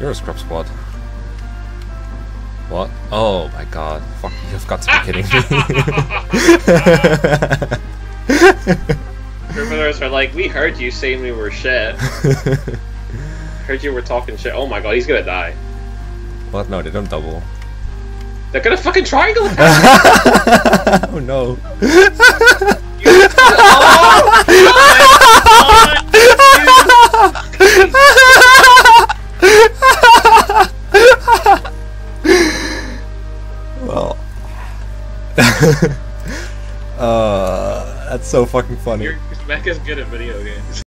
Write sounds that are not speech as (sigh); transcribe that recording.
You're a scrub squad. What? Oh my god. Fuck, you've got to be kidding me. (laughs) Criminals are like, we heard you saying we were shit. heard you were talking shit. Oh my god, he's gonna die. What? No, they don't double. They're gonna fucking triangle (laughs) oh no. Well. (laughs) uh, that's so fucking funny. Your Mekkah's good at video games.